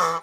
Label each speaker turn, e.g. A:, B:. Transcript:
A: Ah!